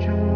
you